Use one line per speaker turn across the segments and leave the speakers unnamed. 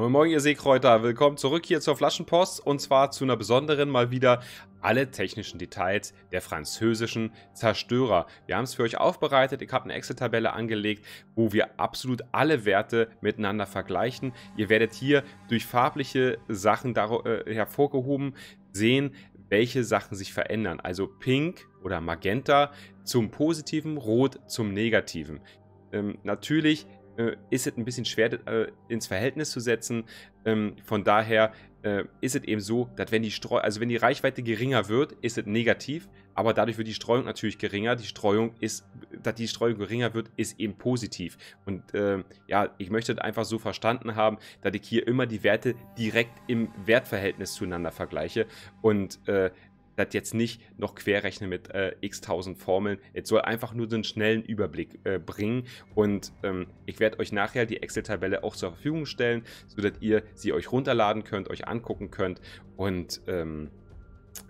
Moin Moin ihr Seekräuter, willkommen zurück hier zur Flaschenpost und zwar zu einer besonderen mal wieder alle technischen Details der französischen Zerstörer. Wir haben es für euch aufbereitet, ich habe eine Excel-Tabelle angelegt, wo wir absolut alle Werte miteinander vergleichen. Ihr werdet hier durch farbliche Sachen äh, hervorgehoben sehen, welche Sachen sich verändern. Also Pink oder Magenta zum Positiven, Rot zum Negativen. Ähm, natürlich äh, ist es ein bisschen schwer äh, ins Verhältnis zu setzen. Ähm, von daher äh, ist es eben so, dass wenn die Streu also wenn die Reichweite geringer wird, ist es negativ, aber dadurch wird die Streuung natürlich geringer. Die Streuung ist, dass die Streuung geringer wird, ist eben positiv. Und äh, ja, ich möchte einfach so verstanden haben, dass ich hier immer die Werte direkt im Wertverhältnis zueinander vergleiche und äh, das jetzt nicht noch querrechne mit äh, x tausend Formeln. Es soll einfach nur den schnellen Überblick äh, bringen und ähm, ich werde euch nachher die Excel-Tabelle auch zur Verfügung stellen, sodass ihr sie euch runterladen könnt, euch angucken könnt und ähm,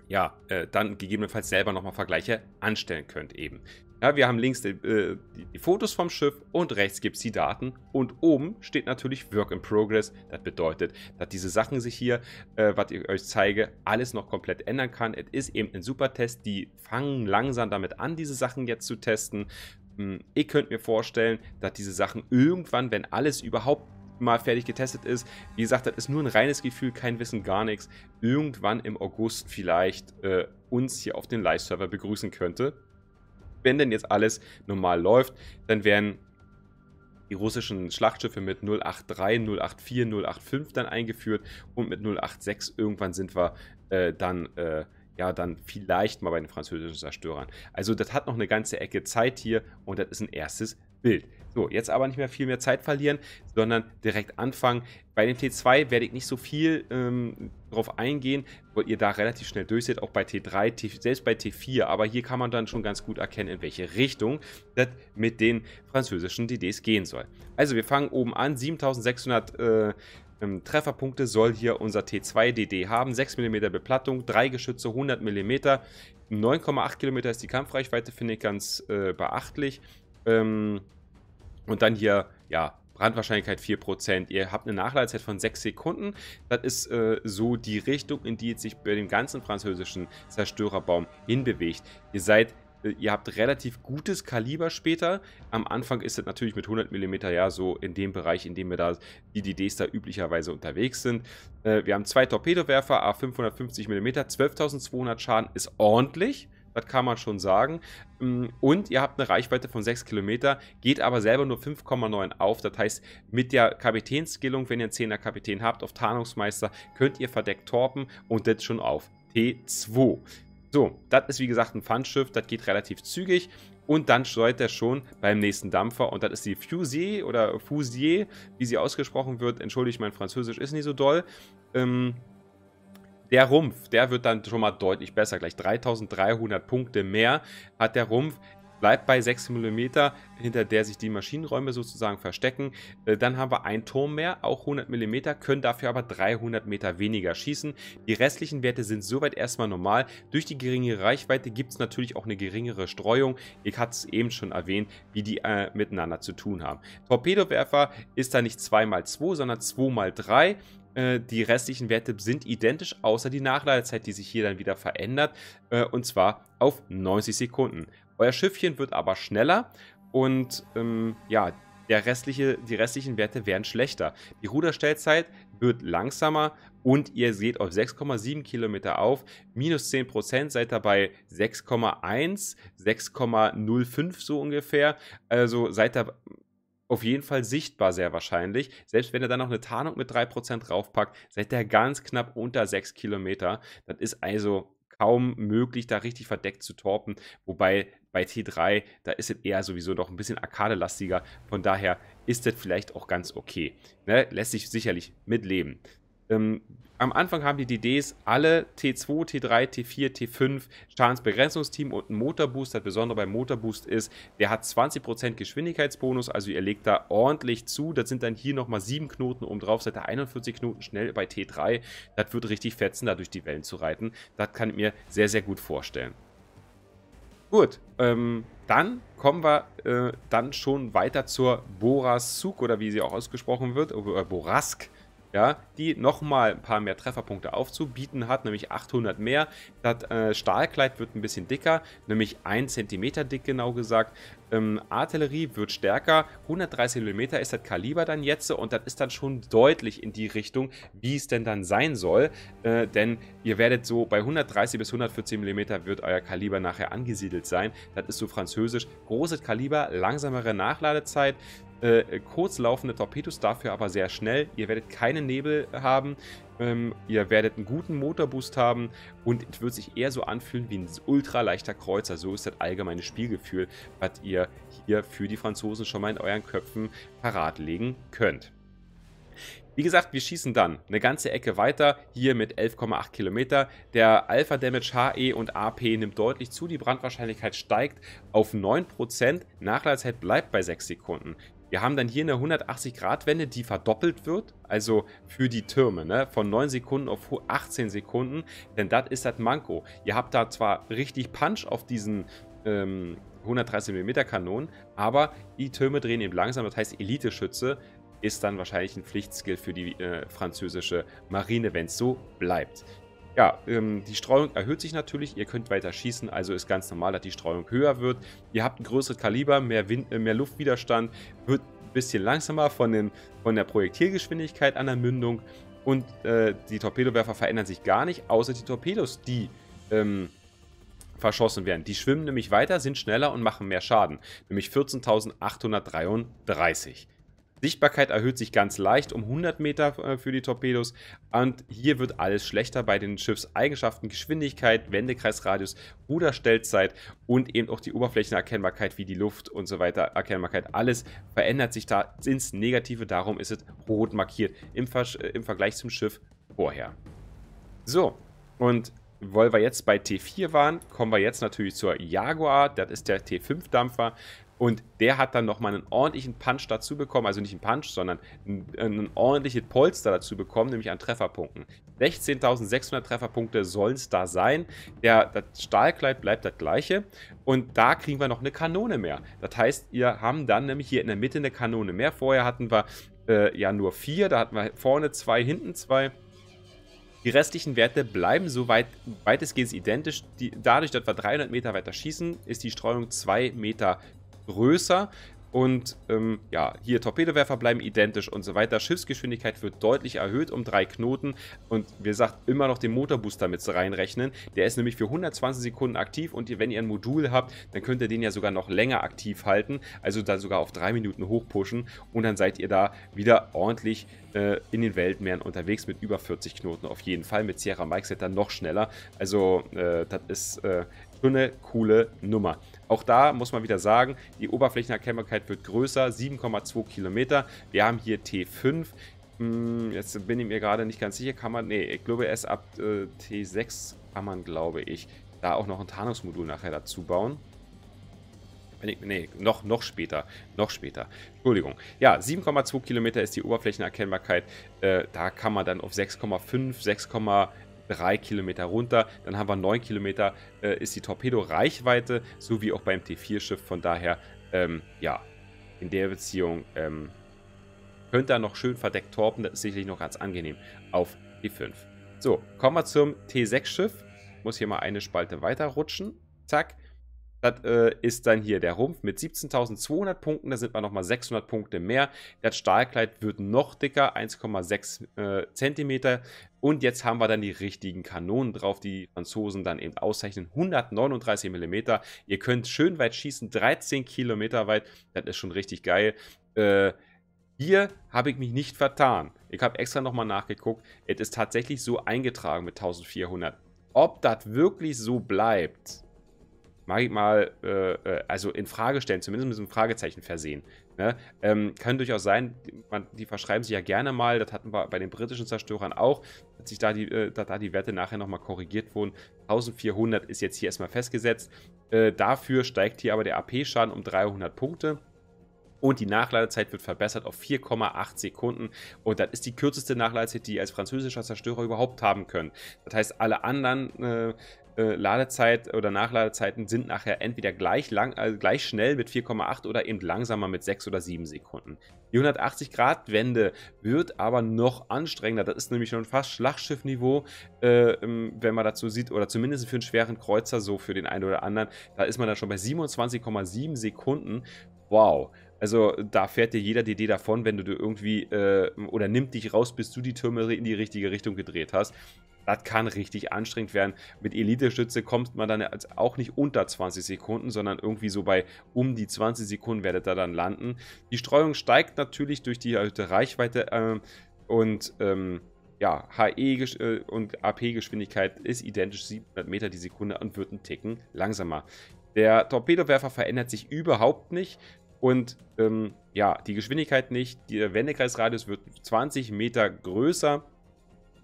ja, äh, dann gegebenenfalls selber nochmal Vergleiche anstellen könnt eben. Ja, wir haben links die, äh, die, Fotos vom Schiff und rechts gibt es die Daten. Und oben steht natürlich Work in Progress. Das bedeutet, dass diese Sachen sich hier, äh, was ich euch zeige, alles noch komplett ändern kann. Es ist eben ein super Test. Die fangen langsam damit an, diese Sachen jetzt zu testen. Hm, ihr könnt mir vorstellen, dass diese Sachen irgendwann, wenn alles überhaupt mal fertig getestet ist. Wie gesagt, das ist nur ein reines Gefühl, kein Wissen, gar nichts. Irgendwann im August vielleicht äh, uns hier auf den Live-Server begrüßen könnte wenn denn jetzt alles normal läuft, dann werden die russischen Schlachtschiffe mit 083, 084, 085 dann eingeführt und mit 086 irgendwann sind wir äh, dann, äh, ja, dann vielleicht mal bei den französischen Zerstörern. Also das hat noch eine ganze Ecke Zeit hier und das ist ein erstes Bild. So, jetzt aber nicht mehr viel mehr Zeit verlieren, sondern direkt anfangen. Bei dem T2 werde ich nicht so viel ähm, drauf eingehen, weil ihr da relativ schnell durch seid, auch bei T3, T, selbst bei T4. Aber hier kann man dann schon ganz gut erkennen, in welche Richtung das mit den französischen DDs gehen soll. Also wir fangen oben an, 7600 äh, ähm, Trefferpunkte soll hier unser T2 DD haben. 6 mm Beplattung, 3 Geschütze, 100 mm. 9,8 Kilometer ist die Kampfreichweite, finde ich ganz äh, beachtlich. Ähm, und dann hier, ja, Brandwahrscheinlichkeit 4%. Ihr habt eine Nachladezeit von 6 Sekunden. Das ist äh, so die Richtung, in die es sich bei dem ganzen französischen Zerstörerbaum hinbewegt. Ihr seid äh, Ihr habt relativ gutes Kaliber später. Am Anfang ist es natürlich mit 100 mm ja so in dem Bereich, in dem wir da die DDs da üblicherweise unterwegs sind. Äh, wir haben zwei Torpedowerfer, A550 mm, 12.200 Schaden ist ordentlich. Das kann man schon sagen. Mm, und ihr habt eine Reichweite von 6 Kilometer, geht aber selber nur 5,9 auf. Das heißt, mit der Kapitänskillung, wenn ihr einen 10er Kapitän habt auf Tarnungsmeister, könnt ihr verdeckt torpen und das schon auf T2. So, das ist wie gesagt ein Pfandschiff, das geht relativ zügig. Und dann steuert er schon beim nächsten Dampfer und das ist die Fusier oder Fusier, wie sie ausgesprochen wird. Entschuldigt, mein Französisch ist nicht so doll. Ähm, der Rumpf, der wird dann schon mal deutlich besser. Gleich 3300 Punkte mehr hat der Rumpf. Bleibt bei 6 mm, hinter der sich die Maschinenräume sozusagen verstecken. Äh, dann haben wir einen Turm mehr, auch 100 mm, können dafür aber 300 Meter weniger schießen. Die restlichen Werte sind soweit erstmal normal. Durch die geringere Reichweite gibt es natürlich auch eine geringere Streuung. Ich hatte es eben schon erwähnt, wie die äh, miteinander zu tun haben. Torpedowerfer ist da nicht 2x2, sondern 2x3. Äh, die restlichen Werte sind identisch, außer die Nachladezeit, die sich hier dann wieder verändert, äh, und zwar auf 90 Sekunden. Euer Schiffchen wird aber schneller und ähm, ja, der restliche, die restlichen Werte werden schlechter. Die Ruderstellzeit wird langsamer und ihr seht auf 6,7 Kilometer auf. Minus 10% seid ihr bei 6,1, 6,05 so ungefähr. Also seid ihr auf jeden Fall sichtbar sehr wahrscheinlich. Selbst wenn er dann noch eine Tarnung mit 3% draufpackt, seid ihr ganz knapp unter 6 Kilometer. Das ist also kaum möglich, da richtig verdeckt zu torpen. Wobei bei T3, da ist es eher sowieso noch ein bisschen arcade-lastiger. Von daher ist das vielleicht auch ganz okay. Ne? Lässt sich sicherlich mitleben. Ähm, am Anfang haben die DDs alle T2, T3, T4, T5 Schadensbegrenzungsteam und einen Motorboost. Das Besondere beim Motorboost ist, der hat 20% Geschwindigkeitsbonus, also ihr legt da ordentlich zu. Das sind dann hier nochmal 7 Knoten oben drauf, seid ihr 41 Knoten schnell bei T3. Das wird richtig fetzen, da durch die Wellen zu reiten. Das kann ich mir sehr, sehr gut vorstellen. Gut, ähm, dann kommen wir äh, dann schon weiter zur Borasuk oder wie sie auch ausgesprochen wird, oder Borask ja, die nochmal ein paar mehr Trefferpunkte aufzubieten hat, nämlich 800 mehr. Das äh, Stahlkleid wird ein bisschen dicker, nämlich 1 cm dick genau gesagt. Ähm, Artillerie wird stärker, 130 mm ist das Kaliber dann jetzt und das ist dann schon deutlich in die Richtung, wie es denn dann sein soll, äh, denn ihr werdet so bei 130 bis 140 mm wird euer Kaliber nachher angesiedelt sein. Das ist so französisch, großes Kaliber, langsamere Nachladezeit, äh, kurzlaufende Torpedos, dafür aber sehr schnell. Ihr werdet keinen Nebel haben. Ähm, ihr werdet einen guten Motorboost haben und es wird sich eher so anfühlen wie ein ultraleichter Kreuzer. So ist das allgemeine Spielgefühl, was ihr hier für die Franzosen schon mal in euren Köpfen parat legen könnt. Wie gesagt, wir schießen dann eine ganze Ecke weiter, hier mit 11,8 Kilometer. Der Alpha Damage HE und AP nimmt deutlich zu, die Brandwahrscheinlichkeit steigt auf 9%, Nachladezeit bleibt bei 6 Sekunden. Wir haben dann hier eine 180-Grad-Wende, die verdoppelt wird, also für die Türme, ne? von 9 Sekunden auf 18 Sekunden, denn das ist das Manko. Ihr habt da zwar richtig Punch auf diesen ähm, 130 mm Kanonen, aber die Türme drehen eben langsam, das heißt Elite-Schütze ist dann wahrscheinlich ein Pflichtskill für die äh, französische Marine, wenn es so bleibt. Ja, ähm, die Streuung erhöht sich natürlich, ihr könnt weiter schießen, also ist ganz normal, dass die Streuung höher wird. Ihr habt ein größeres Kaliber, mehr, Wind, äh, mehr Luftwiderstand, wird ein bisschen langsamer von, den, von der Projektilgeschwindigkeit an der Mündung und äh, die Torpedowerfer verändern sich gar nicht, außer die Torpedos, die ähm, verschossen werden. Die schwimmen nämlich weiter, sind schneller und machen mehr Schaden, nämlich 14.833. Sichtbarkeit erhöht sich ganz leicht um 100 Meter äh, für die Torpedos und hier wird alles schlechter bei den Schiffseigenschaften, Geschwindigkeit, Wendekreisradius, Ruderstellzeit und eben auch die Oberflächenerkennbarkeit wie die Luft und so weiter, Erkennbarkeit. Alles verändert sich da ins Negative, darum ist es rot markiert im, Ver äh, im Vergleich zum Schiff vorher. So, und weil wir jetzt bei T4 waren, kommen wir jetzt natürlich zur Jaguar. Das ist der T5-Dampfer. Und der hat dann nochmal einen ordentlichen Punch dazu bekommen, also nicht einen Punch, sondern ein, ein ordentliches Polster dazu bekommen, nämlich an Trefferpunkten. 16.600 Trefferpunkte sollen es da sein. Der, das Stahlkleid bleibt das gleiche und da kriegen wir noch eine Kanone mehr. Das heißt, wir haben dann nämlich hier in der Mitte eine Kanone mehr. Vorher hatten wir äh, ja nur vier, da hatten wir vorne zwei, hinten zwei. Die restlichen Werte bleiben so weit, weitestgehend identisch. Die, dadurch, dass wir 300 Meter weiter schießen, ist die Streuung 2 Meter größer. Und ähm, ja, hier Torpedowerfer bleiben identisch und so weiter. Schiffsgeschwindigkeit wird deutlich erhöht um drei Knoten. Und wie gesagt, immer noch den Motorbooster mit reinrechnen. Der ist nämlich für 120 Sekunden aktiv und wenn ihr ein Modul habt, dann könnt ihr den ja sogar noch länger aktiv halten. Also dann sogar auf drei Minuten hochpushen. Und dann seid ihr da wieder ordentlich äh, in den Weltmeeren unterwegs mit über 40 Knoten auf jeden Fall. Mit Sierra Mike seid noch schneller. Also äh, das ist äh, schon eine coole Nummer. Auch da muss man wieder sagen, die Oberflächenerkennbarkeit wird größer, 7,2 Kilometer. Wir haben hier T5. Hm, jetzt bin ich mir gerade nicht ganz sicher, kann man, nee, ich glaube erst ab äh, T6 kann man, glaube ich, da auch noch ein Tarnungsmodul nachher dazu bauen. Nee, noch, noch später. Noch später. Entschuldigung. Ja, 7,2 Kilometer ist die Oberflächenerkennbarkeit. Äh, da kann man dann auf 6,5, 6, 3 Kilometer runter. Dann haben wir 9 Kilometer, äh, ist die Torpedo-Reichweite, so wie auch beim T4-Schiff. Von daher, ähm, ja, in der Beziehung ähm, könnt ihr noch schön verdeckt torpen. Das ist sicherlich noch ganz angenehm auf T5. So, kommen wir zum T6-Schiff. Muss hier mal eine Spalte weiter rutschen. Zack. Das äh, ist dann hier der Rumpf mit 17.200 Punkten. Da sind wir nochmal 600 Punkte mehr. Das Stahlkleid wird noch dicker, 1,6 äh, Zentimeter. Und jetzt haben wir dann die richtigen Kanonen drauf, die Franzosen dann eben auszeichnen. 139 mm. Ihr könnt schön weit schießen, 13 Kilometer weit. Das ist schon richtig geil. Äh, hier habe ich mich nicht vertan. Ich habe extra nochmal nachgeguckt. Es ist tatsächlich so eingetragen mit 1400. Ob das wirklich so bleibt, mag ich mal äh, äh, also in Frage stellen, zumindest mit einem Fragezeichen versehen. Ne? Ähm, kann durchaus sein, man, die verschreiben sich ja gerne mal, das hatten wir bei den britischen Zerstörern auch, dass sich da die, äh, da, da die Werte nachher nochmal korrigiert wurden. 1400 ist jetzt hier erstmal festgesetzt. Äh, dafür steigt hier aber der AP-Schaden um 300 Punkte. Und die Nachladezeit wird verbessert auf 4,8 Sekunden. Und das ist die kürzeste Nachladezeit, die ihr als französischer Zerstörer überhaupt haben könnt. Das heißt, alle anderen äh, äh, Ladezeit oder Nachladezeiten sind nachher entweder gleich lang, also gleich schnell mit 4,8 oder eben langsamer mit 6 oder 7 Sekunden. Die 180-Grad-Wende wird aber noch anstrengender. Das ist nämlich schon fast Schlachtschiffniveau, äh, ähm, wenn man dazu sieht, oder zumindest für einen schweren Kreuzer so für den einen oder anderen. Da ist man dann schon bei 27,7 Sekunden. Wow. Also da fährt dir jeder DD davon, wenn du irgendwie äh, oder nimmt dich raus, bis du die Türme in die richtige Richtung gedreht hast. Das kann richtig anstrengend werden. Mit Elite-Stütze kommt man dann auch nicht unter 20 Sekunden, sondern irgendwie so bei um die 20 Sekunden werdet ihr dann landen. Die Streuung steigt natürlich durch die erhöhte Reichweite äh, und ähm, ja, HE äh, und AP-Geschwindigkeit ist identisch 700 Meter die Sekunde und wird einen Ticken langsamer. Der Torpedowerfer verändert sich überhaupt nicht und ähm, ja, die Geschwindigkeit nicht. Der Wendekreisradius wird 20 Meter größer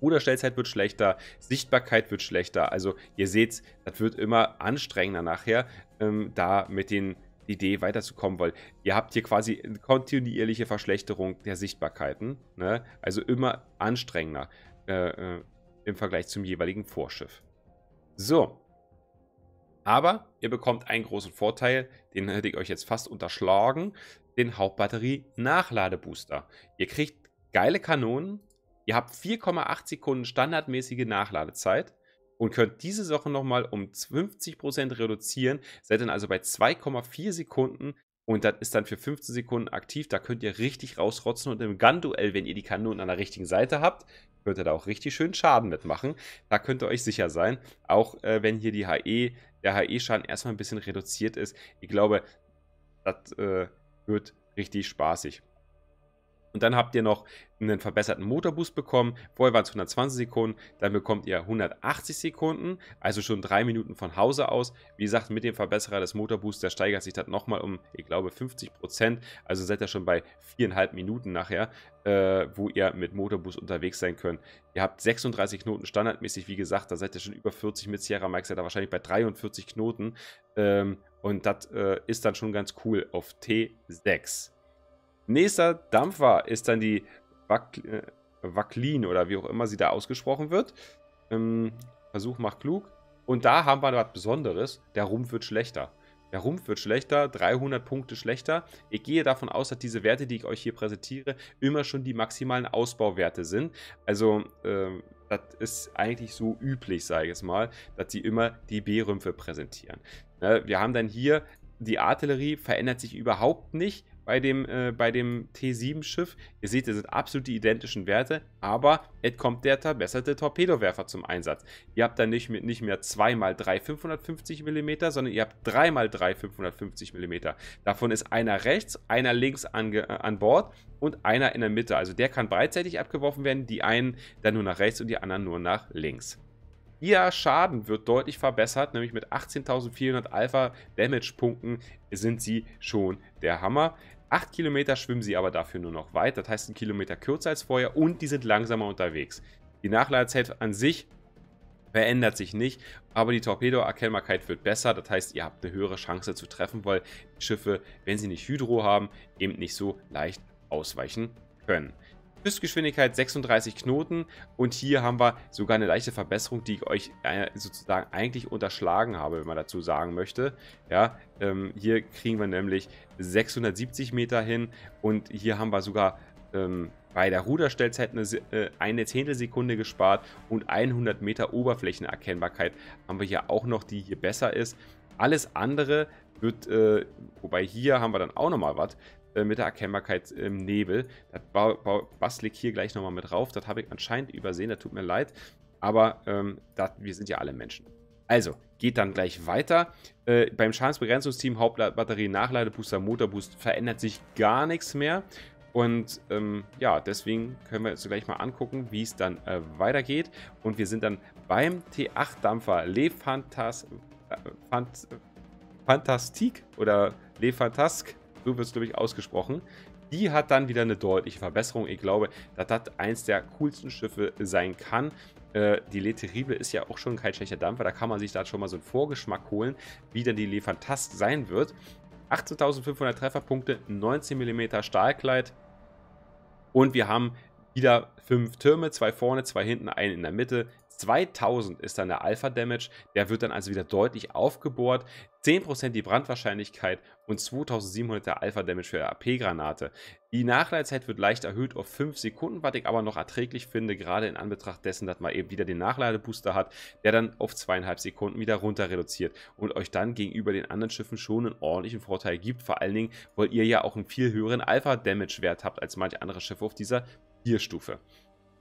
Ruderstellzeit wird schlechter, Sichtbarkeit wird schlechter. Also ihr seht, das wird immer anstrengender nachher, ähm, da mit den Idee weiterzukommen, weil ihr habt hier quasi eine kontinuierliche Verschlechterung der Sichtbarkeiten. Ne? Also immer anstrengender äh, äh, im Vergleich zum jeweiligen Vorschiff. So. Aber ihr bekommt einen großen Vorteil, den hätte ich euch jetzt fast unterschlagen, den Hauptbatterie-Nachladebooster. Ihr kriegt geile Kanonen, Ihr habt 4,8 Sekunden standardmäßige Nachladezeit und könnt diese Sache nochmal um 50% reduzieren. Seid dann also bei 2,4 Sekunden und das ist dann für 15 Sekunden aktiv. Da könnt ihr richtig rausrotzen und im Gun-Duell, wenn ihr die Kanonen an der richtigen Seite habt, könnt ihr da auch richtig schön Schaden mitmachen. Da könnt ihr euch sicher sein. Auch äh, wenn hier die HE, der HE-Schaden erstmal ein bisschen reduziert ist. Ich glaube, das äh, wird richtig spaßig. Und dann habt ihr noch einen verbesserten Motorboost bekommen. Vorher waren es 120 Sekunden, dann bekommt ihr 180 Sekunden, also schon drei Minuten von Hause aus. Wie gesagt, mit dem Verbesserer des Motorboosts, der steigert sich dann nochmal um, ich glaube, 50 Prozent. Also seid ihr schon bei viereinhalb Minuten nachher, äh, wo ihr mit Motorboost unterwegs sein könnt. Ihr habt 36 Knoten standardmäßig, wie gesagt, da seid ihr schon über 40 mit Sierra Mike, seid ihr wahrscheinlich bei 43 Knoten. Ähm, und das äh, ist dann schon ganz cool auf T6. Nächster Dampfer ist dann die Wacklin äh, oder wie auch immer sie da ausgesprochen wird. Ähm, Versuch macht klug. Und da haben wir was Besonderes. Der Rumpf wird schlechter. Der Rumpf wird schlechter, 300 Punkte schlechter. Ich gehe davon aus, dass diese Werte, die ich euch hier präsentiere, immer schon die maximalen Ausbauwerte sind. Also, äh, das ist eigentlich so üblich, sage ich jetzt mal, dass sie immer die B-Rümpfe präsentieren. Ne, wir haben dann hier, die Artillerie verändert sich überhaupt nicht bei dem, äh, bei dem T7-Schiff. Ihr seht, es sind absolut die identischen Werte, aber es kommt der verbesserte Torpedowerfer zum Einsatz. Ihr habt dann nicht, nicht mehr 2x3 550 mm, sondern ihr habt 3x3 550 mm. Davon ist einer rechts, einer links an, äh, an Bord und einer in der Mitte. Also der kann beidseitig abgeworfen werden, die einen dann nur nach rechts und die anderen nur nach links. Ihr Schaden wird deutlich verbessert, nämlich mit 18.400 Alpha-Damage-Punkten sind sie schon der Hammer. 8 Kilometer schwimmen sie aber dafür nur noch weit, das heißt ein Kilometer kürzer als vorher und die sind langsamer unterwegs. Die Nachladezeit an sich verändert sich nicht, aber die Torpedo-Erkennbarkeit wird besser, das heißt, ihr habt eine höhere Chance zu treffen, weil Schiffe, wenn sie nicht Hydro haben, eben nicht so leicht ausweichen können. Höchstgeschwindigkeit 36 Knoten und hier haben wir sogar eine leichte Verbesserung, die ich euch äh, sozusagen eigentlich unterschlagen habe, wenn man dazu sagen möchte. Ja, ähm, hier kriegen wir nämlich 670 Meter hin und hier haben wir sogar ähm, bei der Ruderstellzeit eine, äh, eine Zehntelsekunde gespart und 100 Meter Oberflächenerkennbarkeit haben wir hier auch noch, die hier besser ist. Alles andere wird, äh, wobei hier haben wir dann auch nochmal was, äh, mit der Erkennbarkeit im Nebel. Das bastel ich hier gleich nochmal mit drauf. Das habe ich anscheinend übersehen, das tut mir leid. Aber ähm, dat, wir sind ja alle Menschen. Also, geht dann gleich weiter. Äh, beim Schadensbegrenzungsteam Hauptbatterie, Nachladebooster, Motorboost verändert sich gar nichts mehr. Und ähm, ja, deswegen können wir uns gleich mal angucken, wie es dann äh, weitergeht. Und wir sind dann beim T8-Dampfer Le Fantas, äh, Fant, Fantastique oder Le Fantasque so wird es, glaube ich, ausgesprochen. Die hat dann wieder eine deutliche Verbesserung. Ich glaube, dass das eins der coolsten Schiffe sein kann. Äh, die Le Terrible ist ja auch schon kein schlechter Dampfer. Da kann man sich da schon mal so einen Vorgeschmack holen, wie dann die Le Fantast sein wird. 18.500 Trefferpunkte, 19 mm Stahlkleid. Und wir haben Wieder fünf Türme, zwei vorne, zwei hinten, einen in der Mitte. 2000 ist dann der Alpha-Damage, der wird dann also wieder deutlich aufgebohrt. 10% die Brandwahrscheinlichkeit und 2700 der Alpha-Damage für AP-Granate. Die Nachladezeit wird leicht erhöht auf 5 Sekunden, was ich aber noch erträglich finde, gerade in Anbetracht dessen, dass man eben wieder den Nachladebooster hat, der dann auf 2,5 Sekunden wieder runter reduziert und euch dann gegenüber den anderen Schiffen schon einen ordentlichen Vorteil gibt. Vor allen Dingen, weil ihr ja auch einen viel höheren Alpha-Damage-Wert habt als manche andere Schiffe auf dieser 4-Stufe.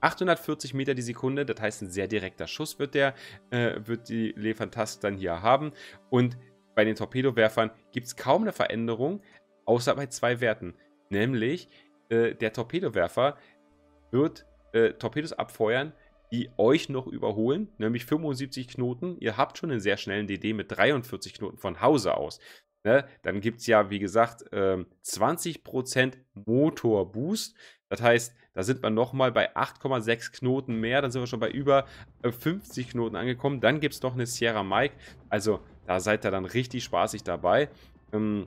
840 Meter die Sekunde, das heißt ein sehr direkter Schuss wird der, äh, wird die Lefantast dann hier haben. Und bei den Torpedowerfern gibt es kaum eine Veränderung, außer bei zwei Werten. Nämlich, äh, der Torpedowerfer wird äh, Torpedos abfeuern, die euch noch überholen, nämlich 75 Knoten. Ihr habt schon einen sehr schnellen DD mit 43 Knoten von Hause aus. Ne? Dann gibt es ja, wie gesagt, äh, 20% Motorboost. Das heißt, da sind wir nochmal bei 8,6 Knoten mehr. Dann sind wir schon bei über 50 äh, Knoten angekommen. Dann gibt es noch eine Sierra Mike. Also da seid ihr dann richtig spaßig dabei. Ähm,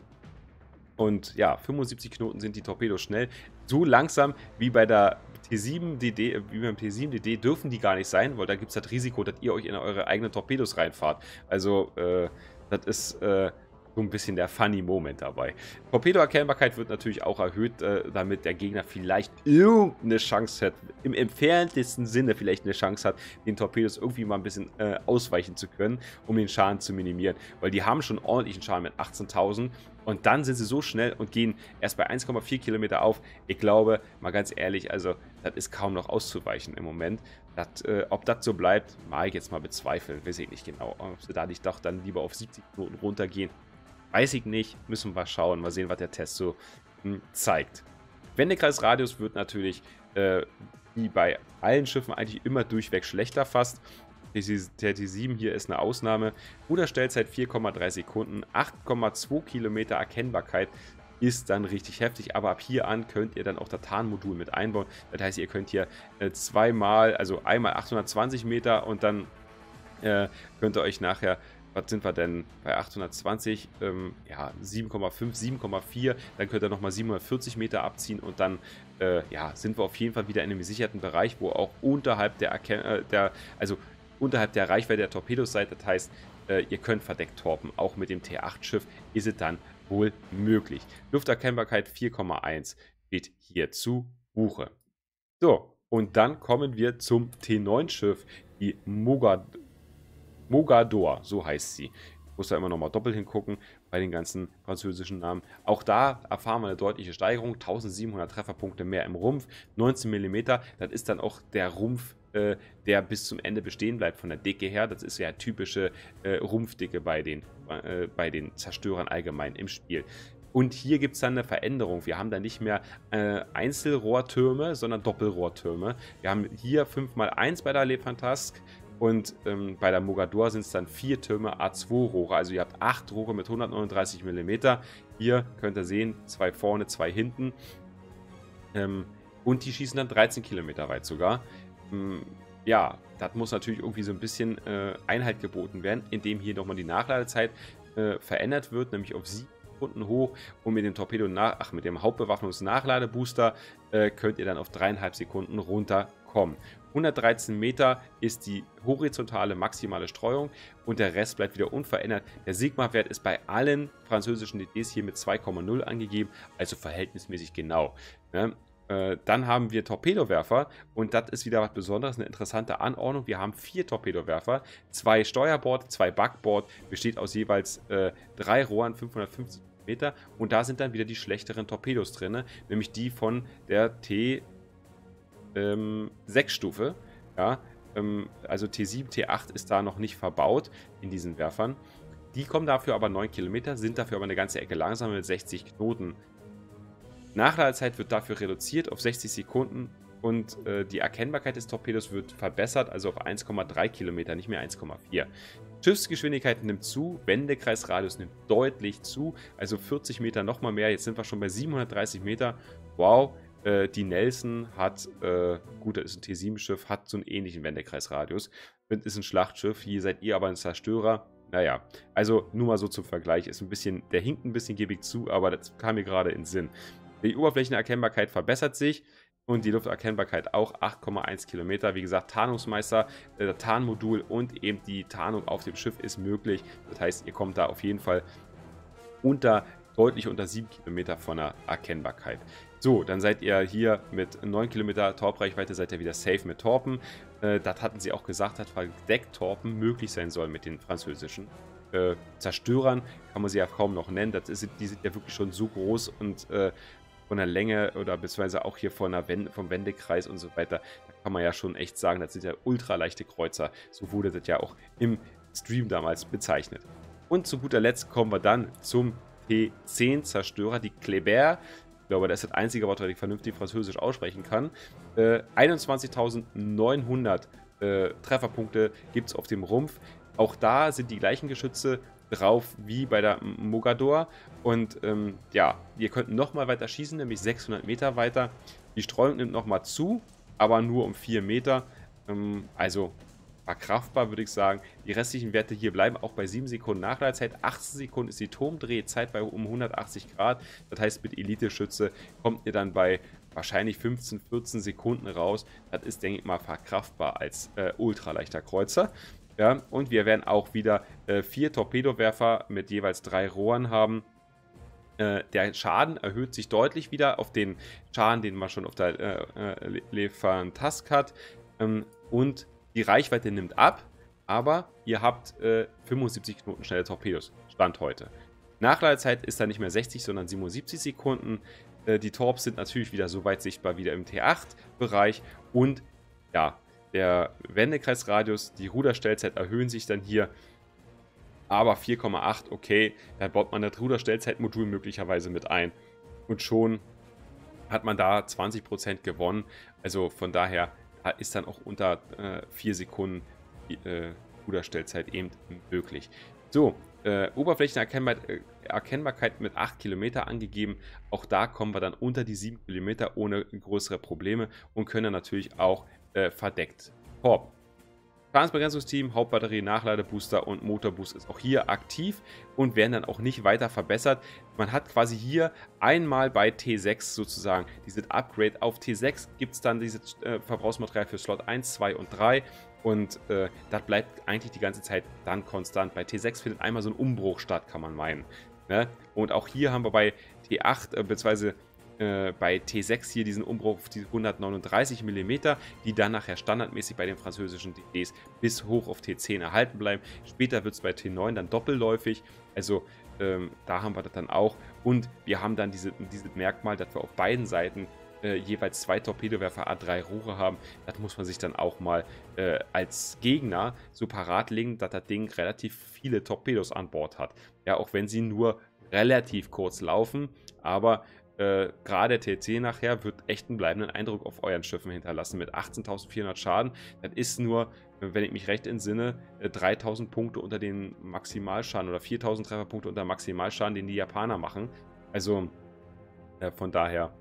und ja, 75 Knoten sind die Torpedos schnell. So langsam wie bei der T7DD, wie beim T7DD dürfen die gar nicht sein, weil da gibt es das Risiko, dass ihr euch in eure eigenen Torpedos reinfahrt. Also, äh, das ist äh, so ein bisschen der funny Moment dabei. Torpedo-Erkennbarkeit wird natürlich auch erhöht, äh, damit der Gegner vielleicht irgendeine Chance hat, im entferntesten Sinne vielleicht eine Chance hat, den Torpedos irgendwie mal ein bisschen äh, ausweichen zu können, um den Schaden zu minimieren. Weil die haben schon ordentlichen Schaden mit 18.000 und dann sind sie so schnell und gehen erst bei 1,4 Kilometer auf. Ich glaube, mal ganz ehrlich, also das ist kaum noch auszuweichen im Moment. Das, äh, ob das so bleibt, mag ich jetzt mal bezweifeln. Weiß ich nicht genau. Ob sie da nicht doch dann lieber auf 70 Minuten runtergehen. Weiß ich nicht. Müssen wir schauen. Mal sehen, was der Test so hm, zeigt. Wendekreisradius wird natürlich, äh, wie bei allen Schiffen, eigentlich immer durchweg schlechter fast. Der T7 hier ist eine Ausnahme. Ruderstellzeit 4,3 Sekunden, 8,2 Kilometer Erkennbarkeit ist dann richtig heftig, aber ab hier an könnt ihr dann auch das Tarnmodul mit einbauen. Das heißt, ihr könnt hier äh, zweimal, also einmal 820 Meter und dann äh, könnt ihr euch nachher was sind wir denn bei 820? Ähm, ja, 7,5, 7,4. Dann könnt ihr nochmal 740 Meter abziehen und dann äh, ja, sind wir auf jeden Fall wieder in einem gesicherten Bereich, wo auch unterhalb der, Erken äh, der also unterhalb der Reichweite der Torpedos seid. Das heißt, äh, ihr könnt verdeckt torpen. Auch mit dem T8-Schiff ist es dann wohl möglich. Lufterkennbarkeit 4,1 steht hier zu Buche. So, und dann kommen wir zum T9-Schiff, die Mogad Mogador, so heißt sie. Ich muss da immer nochmal doppelt hingucken bei den ganzen französischen Namen. Auch da erfahren wir eine deutliche Steigerung. 1700 Trefferpunkte mehr im Rumpf, 19 mm. Das ist dann auch der Rumpf, äh, der bis zum Ende bestehen bleibt von der Dicke her. Das ist ja typische äh, Rumpfdicke bei den, äh, bei den Zerstörern allgemein im Spiel. Und hier gibt es dann eine Veränderung. Wir haben dann nicht mehr äh, Einzelrohrtürme, sondern Doppelrohrtürme. Wir haben hier 5x1 bei der Lepantask. Und ähm, bei der Mogador sind es dann vier Türme A2-Rohre. Also ihr habt acht Rohre mit 139 mm. Hier könnt ihr sehen, zwei vorne, zwei hinten. Ähm, und die schießen dann 13 Kilometer weit sogar. Ähm, ja, das muss natürlich irgendwie so ein bisschen äh, Einhalt geboten werden, indem hier nochmal die Nachladezeit äh, verändert wird, nämlich auf 7 Sekunden hoch. Und mit dem Torpedo nach, ach, mit dem Hauptbewaffnungsnachladebooster äh, könnt ihr dann auf dreieinhalb Sekunden runterkommen. 113 Meter ist die horizontale maximale Streuung und der Rest bleibt wieder unverändert. Der Sigma-Wert ist bei allen französischen DDs hier mit 2,0 angegeben, also verhältnismäßig genau. Ne? Äh, dann haben wir Torpedowerfer und das ist wieder was Besonderes, eine interessante Anordnung. Wir haben vier Torpedowerfer, zwei Steuerbord, zwei Backbord, besteht aus jeweils äh, drei Rohren, 550 Meter und da sind dann wieder die schlechteren Torpedos drin, nämlich die von der T ähm, 6-Stufe. Ja, ähm, also T7, T8 ist da noch nicht verbaut in diesen Werfern. Die kommen dafür aber 9 Kilometer, sind dafür aber eine ganze Ecke langsamer mit 60 Knoten. Nachladezeit wird dafür reduziert auf 60 Sekunden und äh, die Erkennbarkeit des Torpedos wird verbessert, also auf 1,3 Kilometer, nicht mehr 1,4. Schiffsgeschwindigkeit nimmt zu, Wendekreisradius nimmt deutlich zu, also 40 Meter nochmal mehr, jetzt sind wir schon bei 730 Meter. Wow, äh, die Nelson hat, äh, gut, das ist ein T7-Schiff, hat so einen ähnlichen Wendekreisradius. Ist ein Schlachtschiff, hier seid ihr aber ein Zerstörer. Naja, also nur mal so zum Vergleich. Ist ein bisschen, der hinkt ein bisschen gebig zu, aber das kam mir gerade in den Sinn. Die Oberflächenerkennbarkeit verbessert sich und die Lufterkennbarkeit auch 8,1 Kilometer. Wie gesagt, Tarnungsmeister, äh, Tarnmodul und eben die Tarnung auf dem Schiff ist möglich. Das heißt, ihr kommt da auf jeden Fall unter deutlich unter 7 Kilometer von der Erkennbarkeit. So, dann seid ihr hier mit 9 Kilometer Torpreichweite, seid ihr wieder safe mit Torpen. Äh, das hatten sie auch gesagt, dass verdeckt Torpen möglich sein soll mit den französischen äh, Zerstörern. Kann man sie ja kaum noch nennen. Das ist, die sind ja wirklich schon so groß und äh, von der Länge oder beziehungsweise auch hier von der Wende, vom Wendekreis und so weiter, da kann man ja schon echt sagen, das sind ja ultraleichte Kreuzer. So wurde das ja auch im Stream damals bezeichnet. Und zu guter Letzt kommen wir dann zum T10-Zerstörer, die Kleber. Ich glaube, das ist das einzige Wort, das ich vernünftig französisch aussprechen kann. Äh, 21.900 äh, Trefferpunkte gibt es auf dem Rumpf. Auch da sind die gleichen Geschütze drauf wie bei der Mogador. Und ähm, ja, ihr könnt nochmal weiter schießen, nämlich 600 Meter weiter. Die Streuung nimmt nochmal zu, aber nur um 4 Meter. Ähm, also verkraftbar, würde ich sagen. Die restlichen Werte hier bleiben auch bei 7 Sekunden Nachladezeit. 18 Sekunden ist die Turmdrehzeit bei um 180 Grad. Das heißt, mit Elite-Schütze kommt ihr dann bei wahrscheinlich 15, 14 Sekunden raus. Das ist, denke ich mal, verkraftbar als äh, ultraleichter Kreuzer. Ja, und wir werden auch wieder äh, vier Torpedowerfer mit jeweils drei Rohren haben. Äh, der Schaden erhöht sich deutlich wieder auf den Schaden, den man schon auf der äh, äh Lefantask hat. Ähm, und die Reichweite nimmt ab, aber ihr habt äh, 75 Knoten schnelle Torpedos. Stand heute. Nachladezeit ist dann nicht mehr 60, sondern 77 Sekunden. Äh, die Torps sind natürlich wieder so weit sichtbar wieder im T8-Bereich. Und ja, der Wendekreisradius, die Ruderstellzeit erhöhen sich dann hier. Aber 4,8, okay, da baut man das Ruderstellzeitmodul möglicherweise mit ein. Und schon hat man da 20% gewonnen. Also von daher ist dann auch unter äh, 4 Sekunden äh, Ruderstellzeit eben möglich. So, äh, Oberflächenerkennbarkeit äh, mit 8 Kilometer angegeben. Auch da kommen wir dann unter die 7 Kilometer ohne größere Probleme und können natürlich auch äh, verdeckt korben. Schadensbegrenzungsteam, Hauptbatterie, Nachladebooster und Motorboost ist auch hier aktiv und werden dann auch nicht weiter verbessert. Man hat quasi hier einmal bei T6 sozusagen dieses Upgrade. Auf T6 gibt es dann dieses äh, Verbrauchsmaterial für Slot 1, 2 und 3 und äh, das bleibt eigentlich die ganze Zeit dann konstant. Bei T6 findet einmal so ein Umbruch statt, kann man meinen. Ne? Und auch hier haben wir bei T8 äh, bzw. Äh, bei T6 hier diesen Umbruch auf die 139 mm, die dann nachher standardmäßig bei den französischen DDs bis hoch auf T10 erhalten bleiben. Später wird es bei T9 dann doppelläufig, also ähm, da haben wir das dann auch. Und wir haben dann diese, dieses Merkmal, dass wir auf beiden Seiten äh, jeweils zwei Torpedowerfer A3 Rohre haben. Das muss man sich dann auch mal äh, als Gegner so parat legen, dass das Ding relativ viele Torpedos an Bord hat. Ja, auch wenn sie nur relativ kurz laufen, aber äh, gerade der TC nachher wird echt einen bleibenden Eindruck auf euren Schiffen hinterlassen mit 18.400 Schaden. Das ist nur, wenn ich mich recht entsinne, 3.000 äh, Punkte unter den Maximalschaden oder 4.000 Trefferpunkte unter Maximalschaden, den die Japaner machen. Also äh, von daher,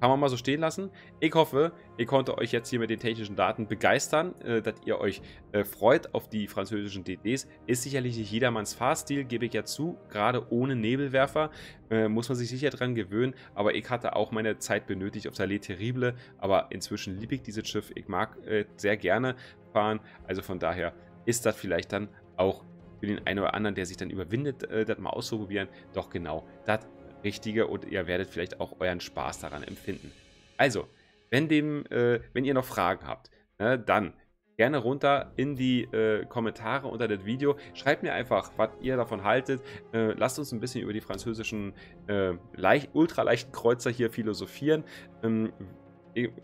kann man mal so stehen lassen. Ich hoffe, ihr konntet euch jetzt hier mit den technischen Daten begeistern, äh, dass ihr euch äh, freut auf die französischen DDs. Ist sicherlich nicht jedermanns Fahrstil, gebe ich ja zu. Gerade ohne Nebelwerfer äh, muss man sich sicher dran gewöhnen. Aber ich hatte auch meine Zeit benötigt auf Le Terrible. Aber inzwischen liebe ich dieses Schiff. Ich mag äh, sehr gerne fahren. Also von daher ist das vielleicht dann auch für den einen oder anderen, der sich dann überwindet, äh, das mal auszuprobieren, doch genau das richtige und ihr werdet vielleicht auch euren Spaß daran empfinden. Also, wenn, dem, äh, wenn ihr noch Fragen habt, ne, dann gerne runter in die äh, Kommentare unter das Video. Schreibt mir einfach, was ihr davon haltet. Äh, lasst uns ein bisschen über die französischen äh, leicht, ultraleichten Kreuzer hier philosophieren. Ähm,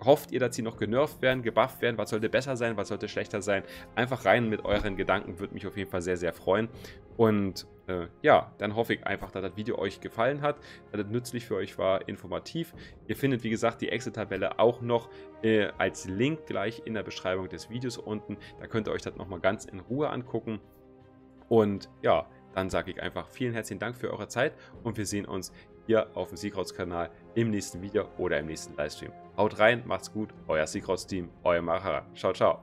hofft ihr, dass sie noch genervt werden, gebufft werden? Was sollte besser sein? Was sollte schlechter sein? Einfach rein mit euren Gedanken, würde mich auf jeden Fall sehr, sehr freuen. Und äh, ja, dann hoffe ich einfach, dass das Video euch gefallen hat, dass es nützlich für euch war, informativ. Ihr findet, wie gesagt, die Excel-Tabelle auch noch äh, als Link gleich in der Beschreibung des Videos unten. Da könnt ihr euch das nochmal ganz in Ruhe angucken. Und ja, dann sage ich einfach vielen herzlichen Dank für eure Zeit und wir sehen uns hier auf dem Seakrauts-Kanal im nächsten Video oder im nächsten Livestream. Haut rein, macht's gut, euer Seakrauts-Team, euer Macher. Ciao, ciao.